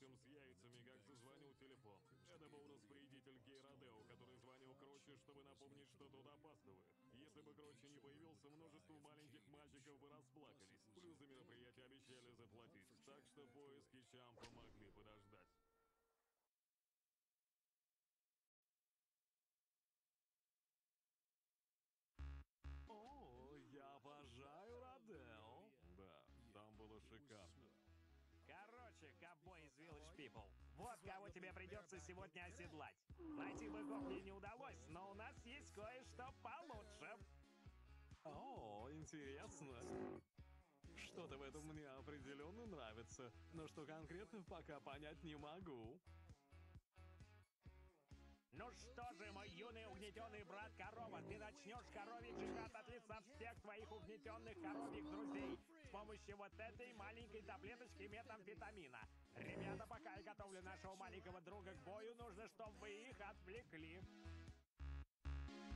всем с яйцами, как зазвонил телефон. Это был распорядитель Гей Родео, который звонил Кроче, чтобы напомнить, что тот опаздывает. Если бы Кроче не появился, множество маленьких мальчиков бы расплакались. Плюс за мероприятие обещали заплатить. Так что поиски Чампа могли ковбой из Village People, вот кого тебе придется сегодня оседлать. Найти быков мне не удалось, но у нас есть кое-что получше. О, интересно. Что-то в этом мне определенно нравится, но что конкретно пока понять не могу. Ну что же, мой юный угнетенный брат корова, ты начнешь коровий джихад от лица всех твоих угнетенных коровьих друзей помощью вот этой маленькой таблеточки метамфетамина. Ребята, пока я готовлю нашего маленького друга к бою, нужно, чтобы вы их отвлекли.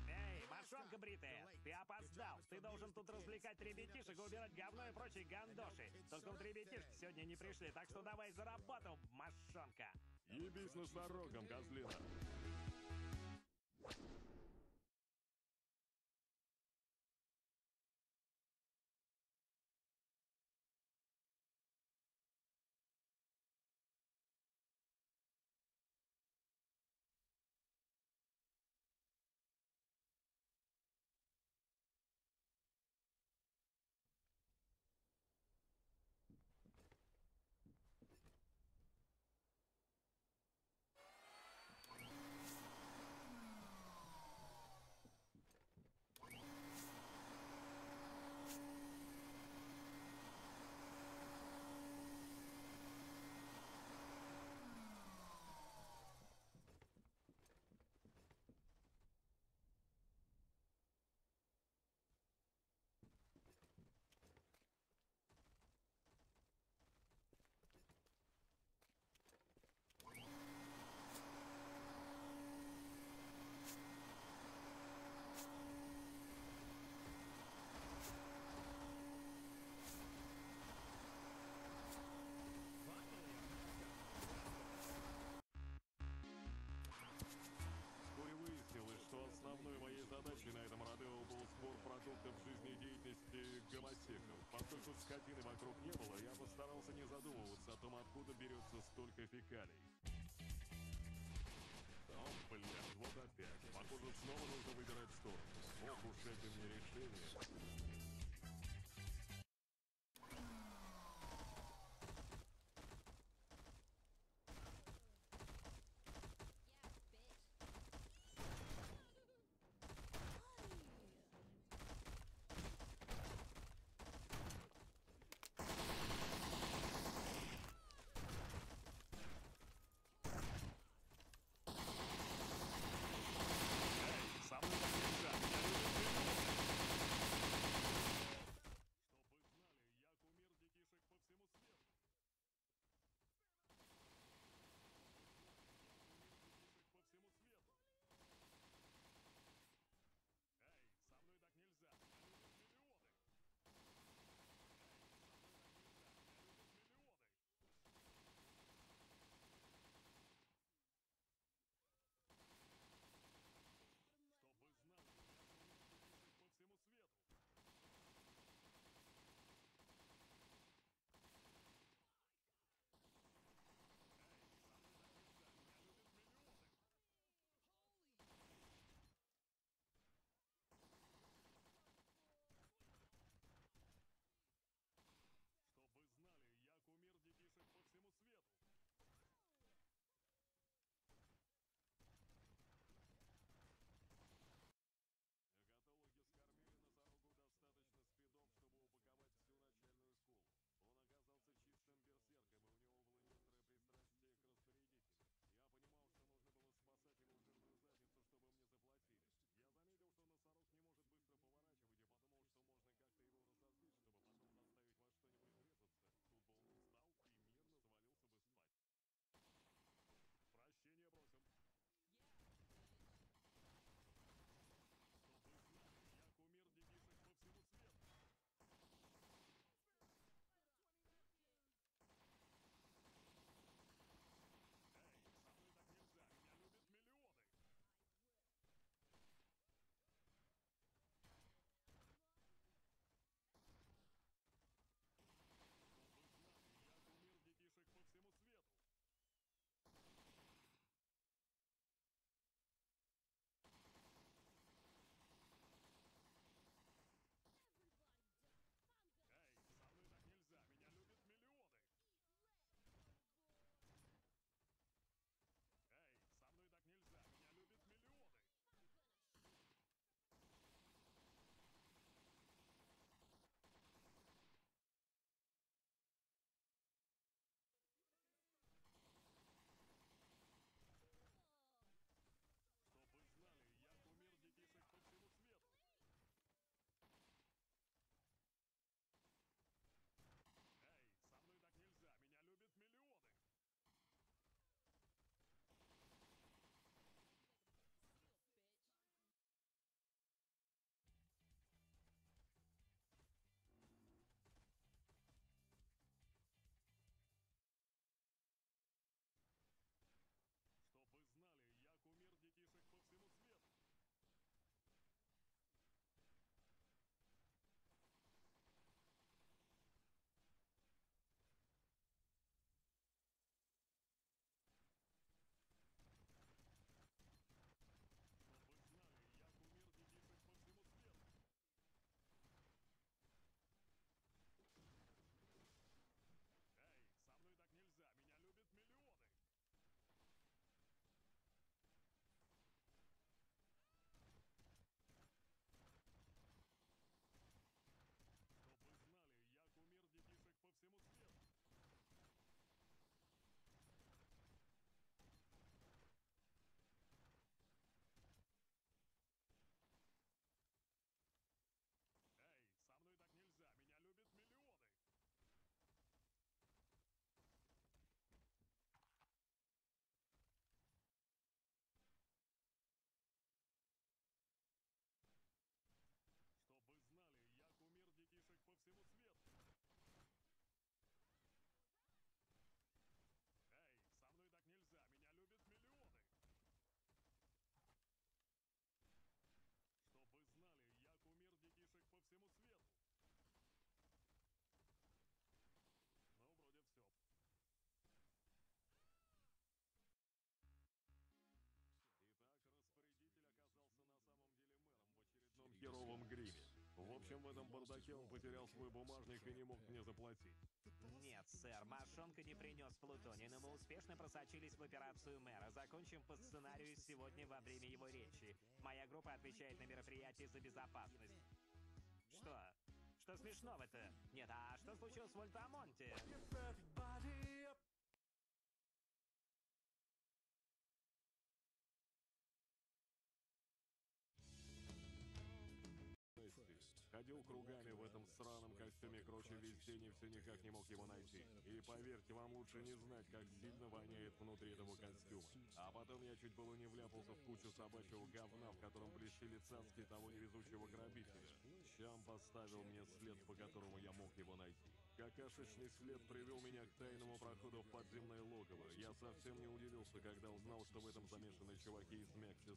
Эй, мошонка бритая, ты опоздал. Ты должен тут развлекать ребятишек и убирать говно и прочие гандоши. Только вот ребятишки сегодня не пришли, так что давай за работу, мошонка. Ебись носорогом, козлина. Поскольку скотины вокруг не было, я постарался не задумываться о том, откуда берется столько фекалий. О, блядь, вот опять. Похоже, снова нужно выбирать сторону. Ох уж это не решение. Общем, в этом бардаке он потерял свой бумажник и не мог мне заплатить. Нет, сэр, мошонка не принес плутоний, но мы успешно просочились в операцию мэра. Закончим по сценарию сегодня во время его речи. Моя группа отвечает на мероприятие за безопасность. Что? Что смешного-то? Нет, а что случилось в Ультамонте? Ходил кругами в этом сраном костюме, короче, весь день и все никак не мог его найти. И поверьте, вам лучше не знать, как сильно воняет внутри этого костюма. А потом я чуть было не вляпался в кучу собачьего говна, в котором блещили цацки того невезучего грабителя. Щам поставил мне след, по которому я мог его найти. Какашечный след привел меня к тайному проходу в подземное логово. Я совсем не удивился, когда узнал, что в этом замешаны чуваки из Мекси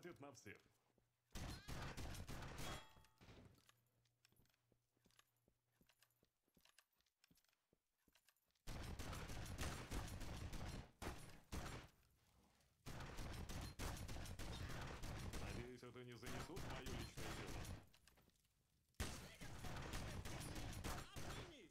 хватит на всех. Надеюсь, это не занесут в мое личное дело. Охренеть!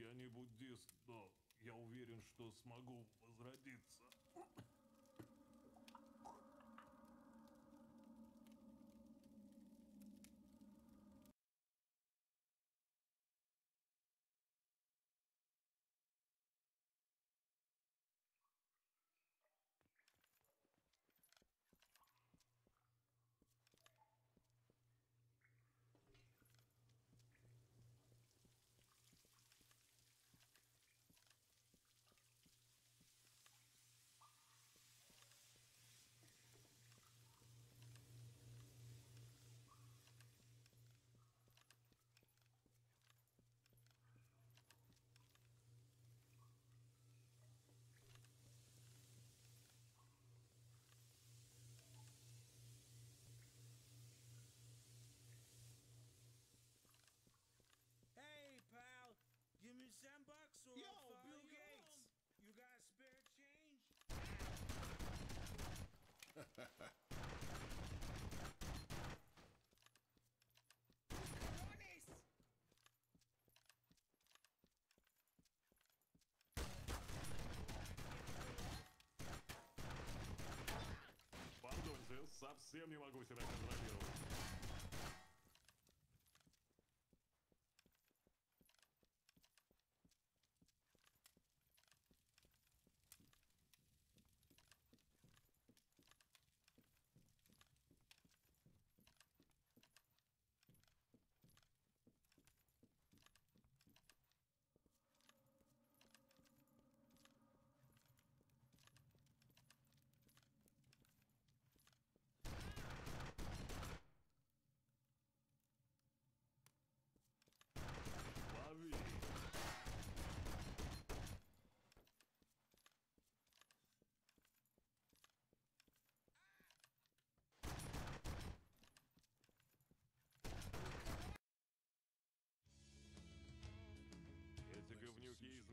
Я не буддист, но я уверен, что смогу возродиться. Пардоньте, совсем не могу себя контролировать.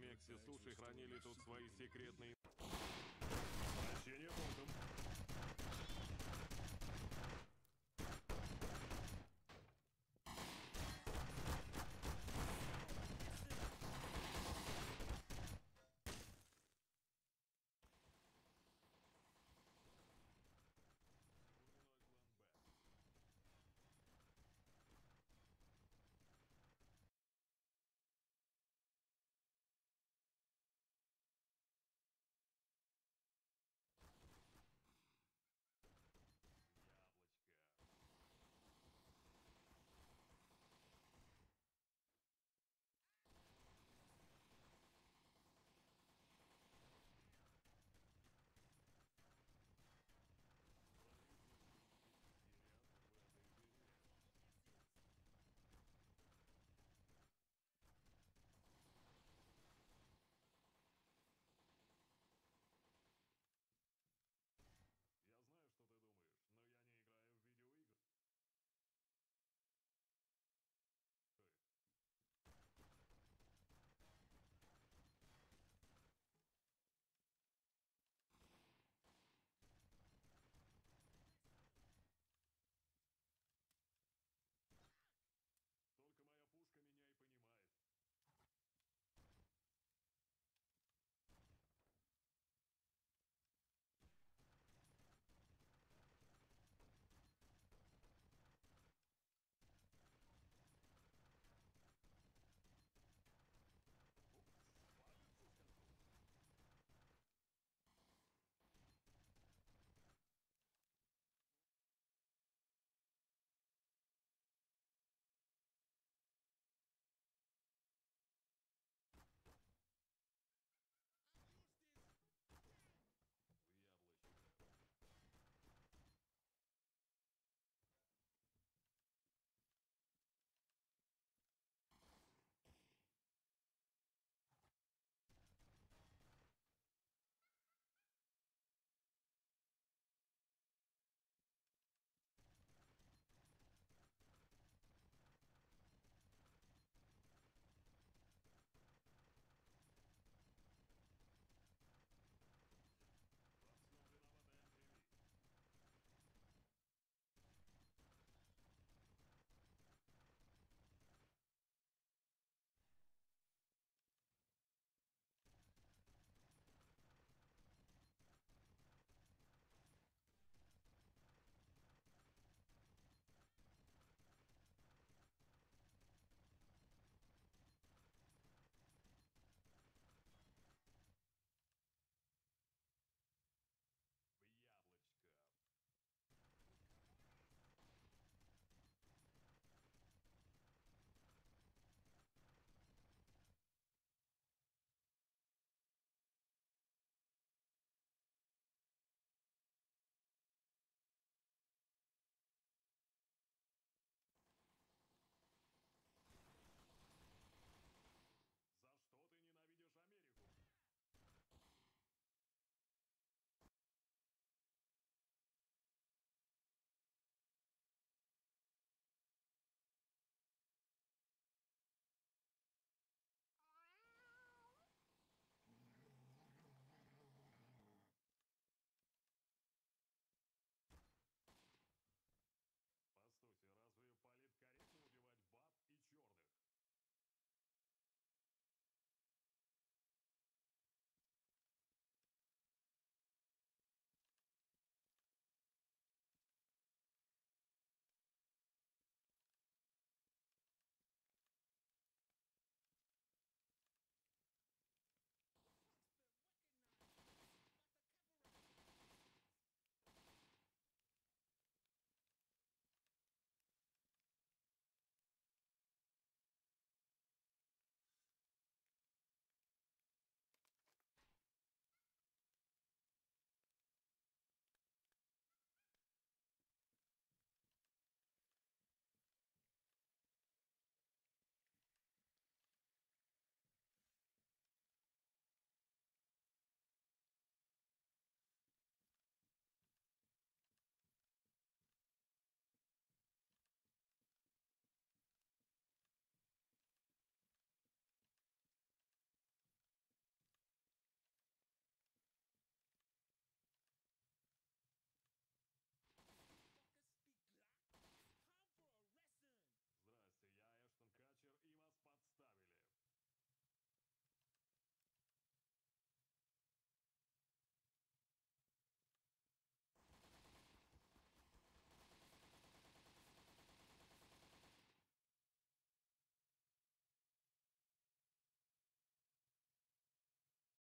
Мекси Суши хранили тут свои секретные... Сообщение бортом.